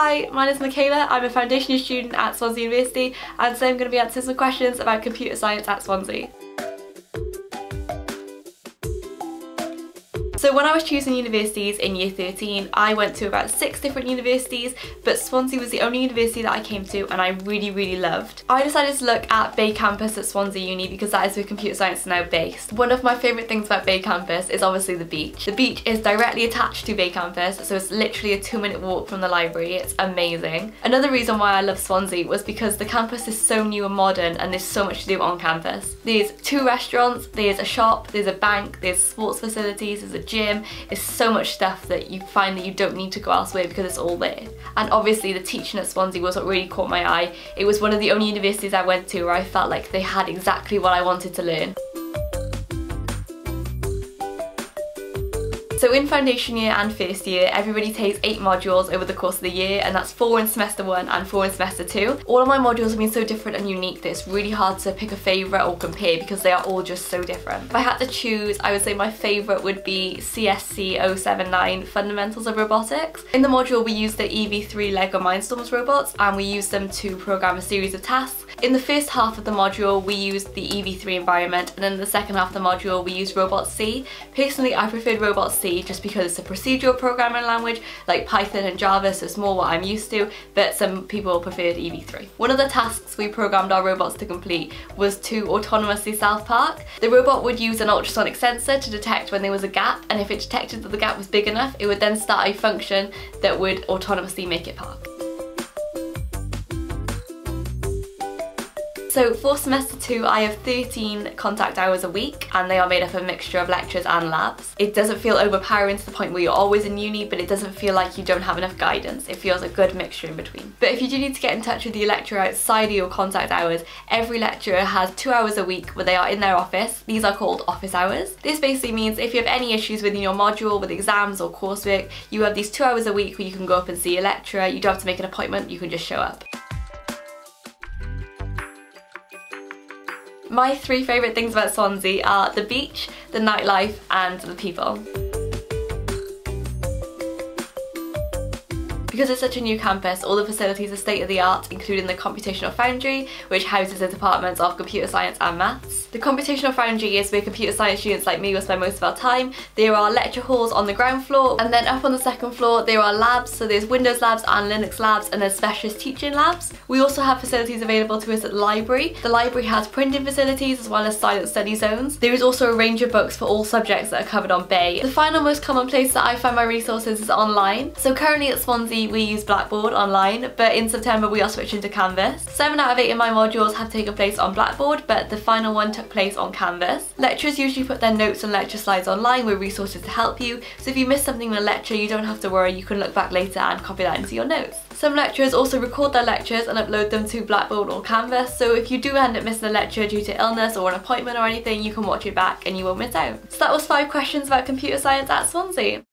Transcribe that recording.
Hi, my name is Mikaela. I'm a foundation student at Swansea University and today I'm going to be answering some questions about computer science at Swansea. So when I was choosing universities in year 13, I went to about six different universities, but Swansea was the only university that I came to and I really, really loved. I decided to look at Bay Campus at Swansea Uni because that is where computer science is now based. One of my favourite things about Bay Campus is obviously the beach. The beach is directly attached to Bay Campus, so it's literally a two minute walk from the library. It's amazing. Another reason why I love Swansea was because the campus is so new and modern and there's so much to do on campus. There's two restaurants, there's a shop, there's a bank, there's sports facilities, there's a gym, it's so much stuff that you find that you don't need to go elsewhere because it's all there. And obviously the teaching at Swansea was what really caught my eye. It was one of the only universities I went to where I felt like they had exactly what I wanted to learn. So in foundation year and first year, everybody takes eight modules over the course of the year and that's four in semester one and four in semester two. All of my modules have been so different and unique that it's really hard to pick a favourite or compare because they are all just so different. If I had to choose, I would say my favourite would be CSC 079 Fundamentals of Robotics. In the module we use the EV3 LEGO Mindstorms robots and we use them to program a series of tasks. In the first half of the module we used the EV3 environment and then in the second half of the module we used Robot C. Personally I preferred Robot C just because it's a procedural programming language like Python and Java so it's more what I'm used to but some people preferred EV3. One of the tasks we programmed our robots to complete was to autonomously self-park. The robot would use an ultrasonic sensor to detect when there was a gap and if it detected that the gap was big enough it would then start a function that would autonomously make it park. So for semester two, I have 13 contact hours a week and they are made up of a mixture of lectures and labs. It doesn't feel overpowering to the point where you're always in uni, but it doesn't feel like you don't have enough guidance. It feels a good mixture in between. But if you do need to get in touch with your lecturer outside of your contact hours, every lecturer has two hours a week where they are in their office. These are called office hours. This basically means if you have any issues within your module, with exams or coursework, you have these two hours a week where you can go up and see your lecturer. You don't have to make an appointment, you can just show up. My three favourite things about Swansea are the beach, the nightlife and the people. Because it's such a new campus, all the facilities are state of the art, including the Computational Foundry, which houses the departments of Computer Science and Maths. The Computational Foundry is where computer science students like me will spend most of our time. There are lecture halls on the ground floor, and then up on the second floor there are labs, so there's Windows labs and Linux labs, and there's specialist teaching labs. We also have facilities available to us at the library. The library has printing facilities as well as silent study zones. There is also a range of books for all subjects that are covered on Bay. The final most common place that I find my resources is online. So currently at Swansea we use Blackboard online, but in September we are switching to Canvas. Seven out of eight of my modules have taken place on Blackboard, but the final one took place on Canvas. Lecturers usually put their notes and lecture slides online with resources to help you, so if you miss something in a lecture, you don't have to worry, you can look back later and copy that into your notes. Some lecturers also record their lectures and upload them to Blackboard or Canvas, so if you do end up missing a lecture due to illness or an appointment or anything, you can watch it back and you won't miss out. So that was five questions about computer science at Swansea.